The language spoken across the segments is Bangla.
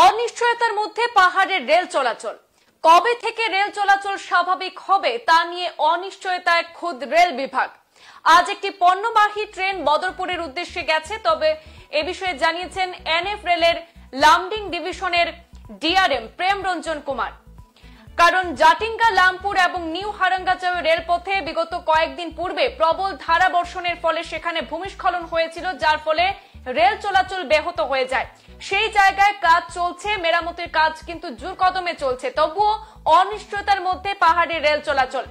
অনিশ্চয়তার মধ্যে পাহাড়ের রেল চলাচল। কবে থেকে রেল চলাচল স্বাভাবিক হবে তা নিয়ে অনিশ্চয়তায় খুদ রেল বিভাগ। আজ একটি পণ্যবাহী ট্রেন বদরপুরের উদ্দেশ্যে গেছে, তবে এ বিষয়ে জানিয়েছেন এনএফ রেলের লামডিং ডিভিশনের ডিআরএম প্রেম রঞ্জন কুমার। কারণ জাটিঙ্গা, লামপুর এবং নিউ হারাঙ্গাচাও রেলপথে বিগত কয়েকদিন পূর্বে প্রবল ধারা বর্ষণের ফলে সেখানে ভূমিস্খলন হয়েছিল, যার ফলে রেল চলাচল ব্যাহত হয়ে যায়। সেই জায়গায় কাজ চলছে, মেরামতির কাজ কিন্তু জোর কদমে চলছে। তবুও অনিশ্চয়তার মধ্যে পাহাড়ি রেল চলাচল।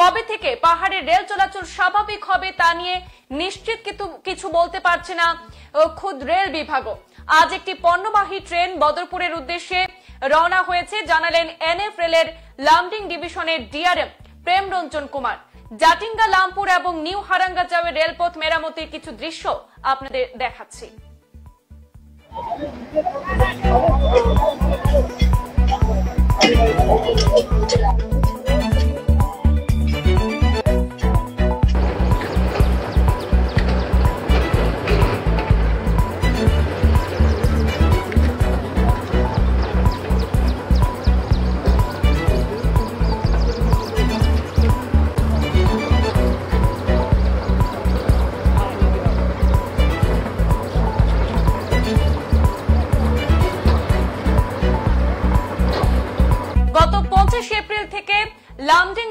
কবে থেকে পাহাড়ের রেল চলাচল স্বাভাবিক হবে তা নিয়ে নিশ্চিত কিন্তু কিছু বলতে পারছে না খুদ রেল বিভাগও। আজ একটি পণ্যবাহী ট্রেন বদরপুরের উদ্দেশ্যে রওনা হয়েছে, জানালেন এনএফ রেলের লামডিং ডিভিশনের ডিআরএম প্রেম রঞ্জন কুমার। জাটিঙ্গা, লামপুর এবং নিউ হারাঙ্গাচাওয়ের রেলপথ মেরামতির কিছু দৃশ্য আপনাদের দেখাচ্ছি। গত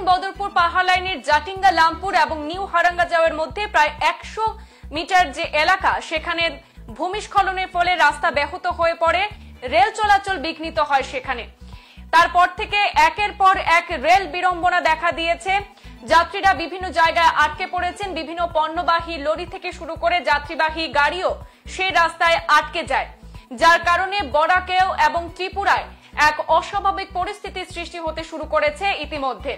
বদরপুর পাহাড় লাইনের জাটিঙ্গা, লামপুর এবং নিউ হারাঙ্গাজাওয়ের মধ্যে প্রায় একশো মিটার যে এলাকা, সেখানে ভূমিস্খলনের ফলে রাস্তা ব্যাহত হয়ে পড়ে, রেল চলাচল বিঘ্নিত হয় সেখানে। তারপর থেকে একের পর এক রেল বিড়ম্বনা দেখা দিয়েছে। যাত্রীরা বিভিন্ন জায়গায় আটকে পড়েছেন, বিভিন্ন পণ্যবাহী লরি থেকে শুরু করে যাত্রীবাহী গাড়িও সেই রাস্তায় আটকে যায়। যার কারণে বরাকেও এবং ত্রিপুরায় এক অস্বাভাবিক পরিস্থিতির সৃষ্টি হতে শুরু করেছে ইতিমধ্যে।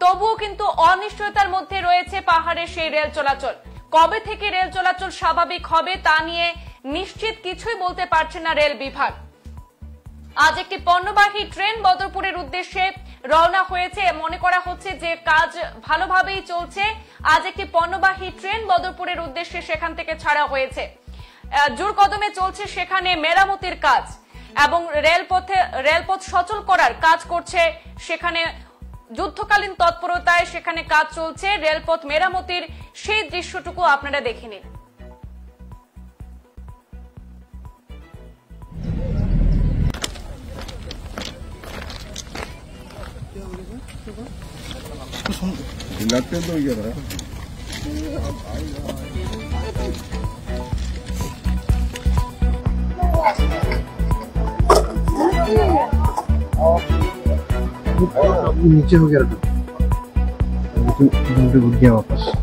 তবুও কিন্তু অনিশ্চয়তার মধ্যে রয়েছে পাহাড়ের সেই রেল চলাচল। কবে থেকে রেল চলাচল স্বাভাবিক হবে তা নিয়ে নিশ্চিত কিছুই বলতে পারছে না রেল বিভাগ। আজ একটি পণ্যবাহী ট্রেন বদরপুরের উদ্দেশ্যে রওনা হয়েছে। মনে করা হচ্ছে যে কাজ ভালোভাবেই চলছে। আজ একটি পণ্যবাহী ট্রেন বদরপুরের উদ্দেশ্যে সেখান থেকে ছাড়া হয়েছে। জোর কদমে চলছে সেখানে মেরামতির কাজ এবং রেলপথে রেলপথ সচল করার কাজ করছে সেখানে যুদ্ধকালীন তৎপরতায় সেখানে কাজ চলছে রেলপথ মেরামতির সেই দৃশ্যটুকু আপনারা দেখে নিন Oh. नीचे हो गया वापस।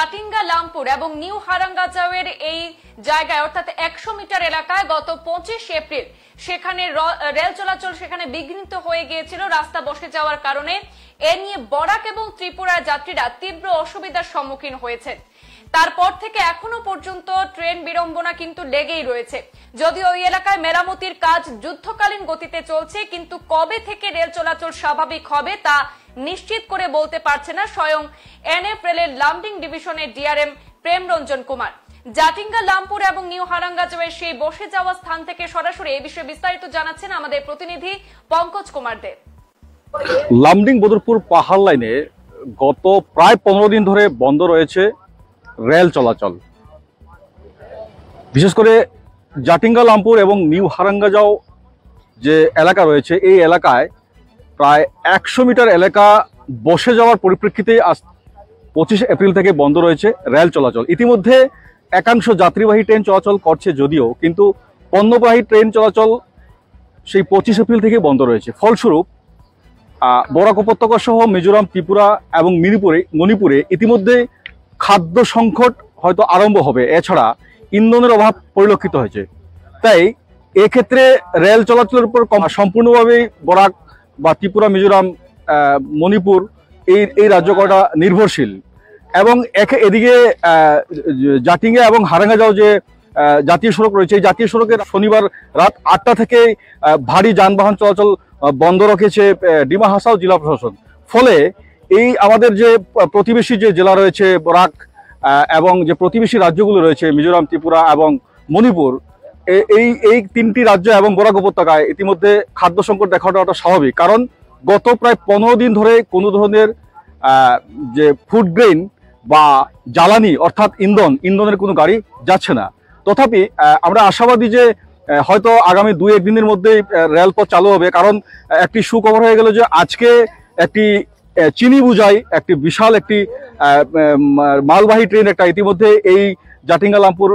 জাটিঙ্গা লামপুর এবং নিউ হারাঙ্গাচাওয়ের এই জায়গায়, অর্থাৎ একশো মিটার এলাকায় গত পঁচিশ এপ্রিল সেখানে রেল চলাচল সেখানে বিঘ্নিত হয়ে গিয়েছিল। রাস্তা বসে যাওয়ার কারণে এ নিয়ে বরাক এবং ত্রিপুরার যাত্রীরা তীব্র অসুবিধার সম্মুখীন হয়েছেন তারপর থেকে এখনও পর্যন্ত ট্রেন বিড়ম্বনা কিন্তু লেগেই রয়েছে। যদিও ওই এলাকায় মেরামতির কাজ যুদ্ধকালীন গতিতে চলছে, কিন্তু কবে থেকে রেল চলাচল স্বাভাবিক হবে তা নিশ্চিত করে বলতে পারছে না স্বয়ং এনএফ রেলের লামডিং ডিভিশনের ডিআরএম প্রেম রঞ্জন কুমার। জাটিঙ্গা, লামপুর এবং নিউ হারাঙ্গাজের সেই বসে যাওয়া স্থান থেকে সরাসরি এই বিষয়ে বিস্তারিত জানাচ্ছেন আমাদের প্রতিনিধি পঙ্কজ কুমার দেব লামডিং বদরপুর পাহাড় লাইনে গত প্রায় পনেরো দিন ধরে বন্ধ রয়েছে রেল চলাচল। বিশেষ করে জাটিঙ্গা, লামপুর এবং নিউ হারাঙ্গাজাও যে এলাকা রয়েছে, এই এলাকায় প্রায় একশো মিটার এলাকা বসে যাওয়ার পরিপ্রেক্ষিতে আজ পঁচিশে এপ্রিল থেকে বন্ধ রয়েছে রেল চলাচল। ইতিমধ্যে একাংশ যাত্রীবাহী ট্রেন চলাচল করছে যদিও, কিন্তু পণ্যবাহী ট্রেন চলাচল সেই পঁচিশ এপ্রিল থেকে বন্ধ রয়েছে। ফলস্বরূপ বরাক উপত্যকা সহ মিজোরাম, ত্রিপুরা এবং মণিপুরে মণিপুরে ইতিমধ্যে খাদ্য সংকট হয়তো আরম্ভ হবে। এছাড়া ইন্ধনের অভাব পরিলক্ষিত হয়েছে। তাই এক্ষেত্রে রেল চলাচলের উপর সম্পূর্ণভাবেই বরাক বা ত্রিপুরা মিজোরাম মণিপুর এই এই রাজ্য কটা নির্ভরশীল। এবং একে- এদিকে আহ, জাটিঙ্গা এবং হারাঙ্গাজাও যে জাতীয় সড়ক রয়েছে এই জাতীয় সড়কের শনিবার রাত আটটা থেকে ভারী যানবাহন চলাচল বন্ধ রেখেছে ডিমা হাসাও জেলা প্রশাসন। ফলে এই আমাদের যে প্রতিবেশী যে জেলা রয়েছে বরাক এবং যে প্রতিবেশী রাজ্যগুলো রয়েছে মিজোরাম ত্রিপুরা এবং মণিপুর এই এই তিনটি রাজ্য এবং বরাক উপত্যকায় ইতিমধ্যে খাদ্য সংকট দেখাটা স্বাভাবিক। কারণ গত প্রায় পনেরো দিন ধরে কোনো ধরনের যে ফুড গ্রেন বা জ্বালানি, অর্থাৎ ইন্ধন, ইন্ধনের কোনো গাড়ি যাচ্ছে না। তথাপি আমরা আশাবাদী যে হয়তো আগামী দুই একদিনের মধ্যেই রেলপথ চালু হবে। কারণ একটি সুখবর হয়ে গেল যে, আজকে একটি চিনি বুঝাই, একটি বিশাল একটি মালবাহী ট্রেন একটা ইতিমধ্যে এই জাটিঙ্গা লামপুর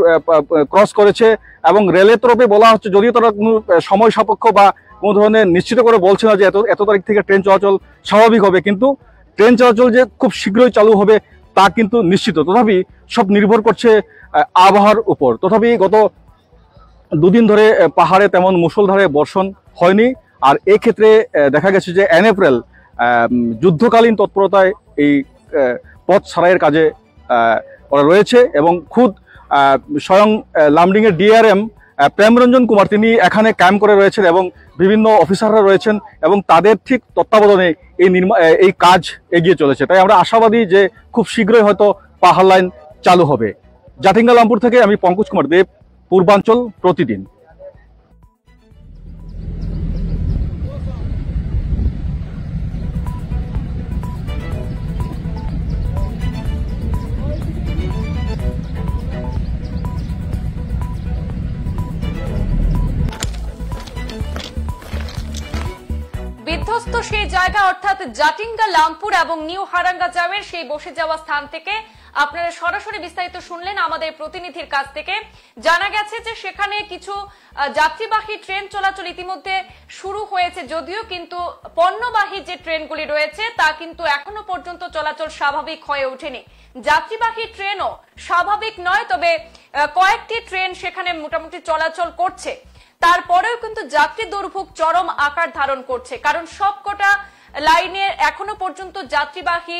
ক্রস করেছে এবং রেলের তরফে বলা হচ্ছে যদিও তারা কোনো সময় সাপেক্ষ বা কোনো ধরনের নিশ্চিত করে বলছে না যে এত এত তারিখ থেকে ট্রেন চলাচল স্বাভাবিক হবে, কিন্তু ট্রেন চলাচল যে খুব শীঘ্রই চালু হবে তা কিন্তু নিশ্চিত। তথাপি সব নির্ভর করছে আবহাওয়ার উপর। তথাপি গত দুদিন ধরে পাহাড়ে তেমন মুষলধারে বর্ষণ হয়নি। আর ক্ষেত্রে দেখা গেছে যে এনএফরেল যুদ্ধকালীন তৎপরতায় এই পথ সারাইয়ের কাজে ওরা রয়েছে এবং খুদ স্বয়ং লামডিংয়ের ডিআরএম প্রেমরঞ্জন কুমার, তিনি এখানে ক্যাম্প করে রয়েছেন এবং বিভিন্ন অফিসাররা রয়েছেন এবং তাদের ঠিক তত্ত্বাবধানে এই নির্মা এই কাজ এগিয়ে চলেছে। তাই আমরা আশাবাদী যে খুব শীঘ্রই হয়তো পাহাড় লাইন চালু হবে। জাতিঙ্গালামপুর থেকে আমি পঙ্কজ কুমার দেব, পূর্বাঞ্চল প্রতিদিন। বিধ্বস্ত সেই জায়গা, অর্থাৎ জাটিঙ্গা, লামপুর এবং নিউ হারাঙ্গা জামের সেই বসে যাওয়া স্থান থেকে আপনারা সরাসরি বিস্তারিত শুনলেন আমাদের প্রতিনিধির কাছ থেকে। জানা গেছে যে সেখানে কিছু যাত্রীবাহী ট্রেন চলাচল ইতিমধ্যে শুরু হয়েছে যদিও কিন্তু পণ্যবাহী যে ট্রেনগুলি রয়েছে তা কিন্তু এখনও পর্যন্ত চলাচল স্বাভাবিক হয়ে ওঠেনি। যাত্রীবাহী ট্রেনও স্বাভাবিক নয়, তবে কয়েকটি ট্রেন সেখানে মোটামুটি চলাচল করছে। তারপরেও কিন্তু যাত্রী দুর্ভোগ চরম আকার ধারণ করছে। কারণ সবকটা লাইনে এখনও পর্যন্ত যাত্রীবাহী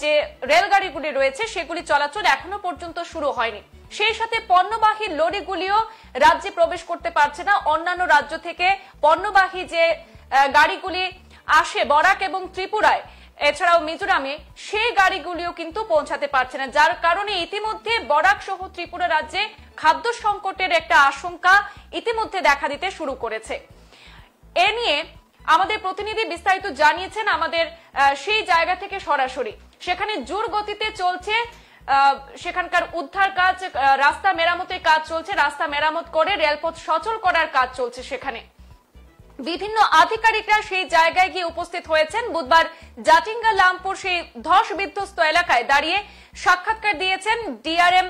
যে রেলগাড়িগুলি রয়েছে, সেগুলি চলাচল এখনও পর্যন্ত শুরু হয়নি। সেই সাথে পণ্যবাহী লরিগুলিও রাজ্যে প্রবেশ করতে পারছে না। অন্যান্য রাজ্য থেকে পণ্যবাহী যে গাড়িগুলি আসে, বরাক এবং ত্রিপুরায় এছাড়াও মিজোরামে সেই গাড়িগুলিও কিন্তু পৌঁছাতে পারছে না। যার কারণে ইতিমধ্যে বরাক সহ ত্রিপুরা রাজ্যে খাদ্য সংকটের একটা আশঙ্কা ইতিমধ্যে দেখা দিতে শুরু করেছে। এ নিয়ে আমাদের প্রতিনিধি বিস্তারিত জানিয়েছেন আমাদের সেই জায়গা থেকে সরাসরি। সেখানে জোর গতিতে চলছে সেখানকার উদ্ধার কাজ রাস্তা মেরামতের কাজ চলছে, রাস্তা মেরামত করে রেলপথ সচল করার কাজ চলছে সেখানে। বিভিন্ন আধিকারিকরা সেই জায়গায় গিয়ে উপস্থিত হয়েছেন বুধবার জাটিঙ্গা লামপুর সেই ধস বিধ্বস্ত এলাকায় দাঁড়িয়ে সাক্ষাৎকার দিয়েছেন ডিআরএম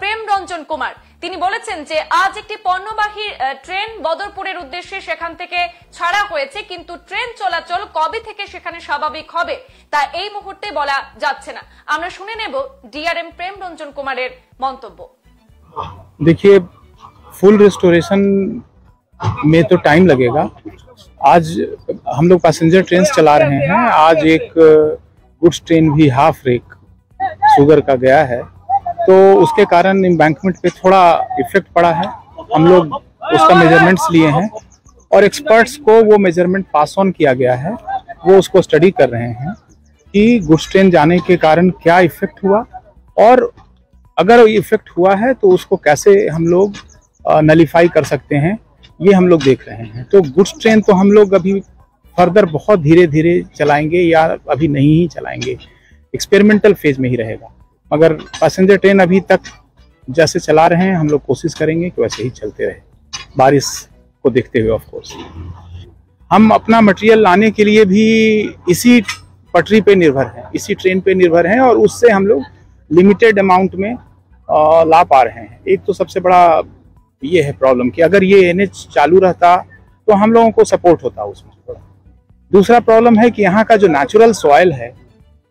প্রেম রঞ্জন কুমার তিনি বলেছেন যে আজ একটি পণ্যবাহী আহ, ট্রেন বদরপুরের উদ্দেশ্যে সেখান থেকে ছাড়া হয়েছে কিন্তু ট্রেন চলাচল কবে থেকে সেখানে স্বাভাবিক হবে তা এই মুহূর্তে বলা যাচ্ছে না আমরা শুনে নেব ডিআরএম প্রেম রঞ্জন কুমারের মন্তব্য देखिए फुल रिस्टोरेशन में तो टाइम लगेगा। आज हम लोग पैसेंजर ट्रेन चला रहे हैं। आज एक गुड्स ट्रेन भी हाफ़ रेक शुगर का गया है। तो उसके कारण एम्बैंकमेंट पे थोड़ा इफ़ेक्ट पड़ा है। हम लोग उसका मेजरमेंट्स लिए हैं और एक्सपर्ट्स को वो मेज़रमेंट पास ऑन किया गया है। वो उसको स्टडी कर रहे हैं कि गुड्स ट्रेन जाने के कारण क्या इफ़ेक्ट हुआ और अगर इफ़ेक्ट हुआ है तो उसको कैसे हम लोग नलीफाई कर सकते हैं। ये हम लोग देख रहे हैं। तो गुड्स ट्रेन तो हम लोग अभी फर्दर बहुत धीरे धीरे चलाएँगे या अभी नहीं ही चलाएँगे। एक्सपेरिमेंटल फ़ेज़ में ही रहेगा। मगर पैसेंजर ट्रेन अभी तक जैसे चला रहे हैं, हम लोग कोशिश करेंगे कि वैसे ही चलते रहे। बारिश को देखते हुए ऑफ़ कोर्स हम अपना मटेरियल लाने के लिए भी इसी पटरी पे निर्भर है। इसी ट्रेन पे निर्भर हैं और उससे हम लोग लिमिटेड अमाउंट में ला पा रहे हैं। एक तो सबसे बड़ा ये है प्रॉब्लम कि अगर ये एनएच चालू रहता तो हम लोगों को सपोर्ट होता उसमें दूसरा प्रॉब्लम है कि यहाँ का जो नेचुरल सॉयल है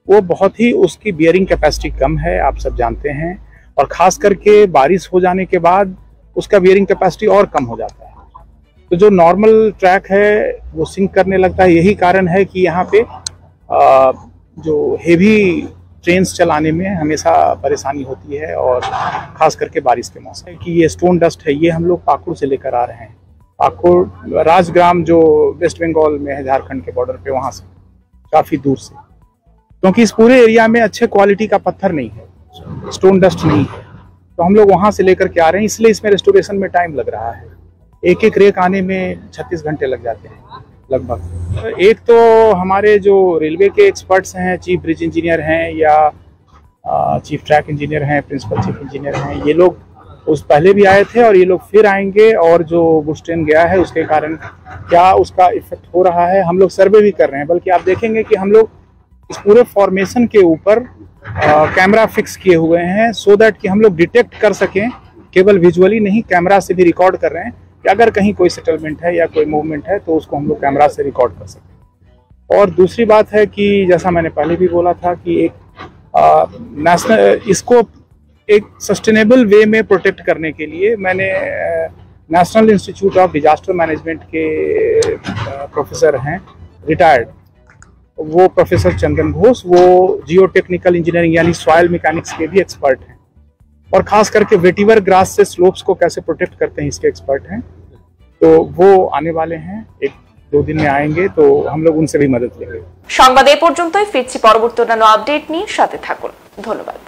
वो बहुत ही उसकी बियरिंग कैपेसिटी कम है आप सब जानते हैं। और खास करके बारिश हो जाने के बाद उसका बियरिंग कैपेसिटी और कम हो जाता है। तो जो नॉर्मल ट्रैक है वो सिंक करने लगता है। यही कारण है कि यहाँ पे आ, जो हेवी ट्रेन्स चलाने में हमेशा परेशानी होती है और खास करके बारिश के मौसम कि ये स्टोन डस्ट है, ये हम लोग पाकुड़ से लेकर आ रहे हैं। पाकुड़, राजग्राम जो वेस्ट बंगाल में है, झारखंड के बॉर्डर पे, वहाँ से, काफ़ी दूर से। क्योंकि इस पूरे एरिया में अच्छे क्वालिटी का पत्थर नहीं है स्टोन डस्ट नहीं है। तो हम लोग वहाँ से लेकर के आ रहे हैं, इसलिए इसमें रेस्टोरेशन में टाइम लग रहा है। एक एक रेक आने में 36 घंटे लग जाते हैं। लगभग। एक तो हमारे जो रेलवे के एक्सपर्ट्स हैं चीफ ब्रिज इंजीनियर हैं या चीफ ट्रैक इंजीनियर हैं प्रिंसिपल चीफ इंजीनियर हैं, ये लोग उस पहले भी आए थे और ये लोग फिर आएँगे और जो बुश ट्रेन गया है उसके कारण क्या उसका इफ़ेक्ट हो रहा है, हम लोग सर्वे भी कर रहे हैं, बल्कि आप देखेंगे कि हम लोग इस पूरे फॉर्मेशन के ऊपर कैमरा फिक्स किए हुए हैं सो so दैट कि हम लोग डिटेक्ट कर सकें, केवल विजुअली नहीं कैमरा से भी रिकॉर्ड कर रहे हैं। कि अगर कहीं कोई सेटलमेंट है या कोई मूवमेंट है तो उसको हम लोग कैमरा से रिकॉर्ड कर सकें और दूसरी बात है कि जैसा मैंने पहले भी बोला था कि एक नेशनल इसको एक सस्टेनेबल वे में प्रोटेक्ट करने के लिए मैंने national institute of disaster management के प्रोफेसर हैं रिटायर्ड वो प्रोफेसर चंदन घोष वो जियो टेक्निकल इंजीनियरिंग यानी सॉयल मैकेनिक्स के भी एक्सपर्ट हैं। और खास करके वेटिवर ग्रास से स्लोप्स को कैसे प्रोटेक्ट करते हैं इसके एक्सपर्ट हैं तो वो आने वाले हैं एक दो दिन में आएंगे तो हम लोग उनसे भी मदद लेंगे সংবাদ এ পর্যন্তই ফিরছি পরবর্তী অন্যান্য আপডেট নিয়ে সাথে থাকুন ধন্যবাদ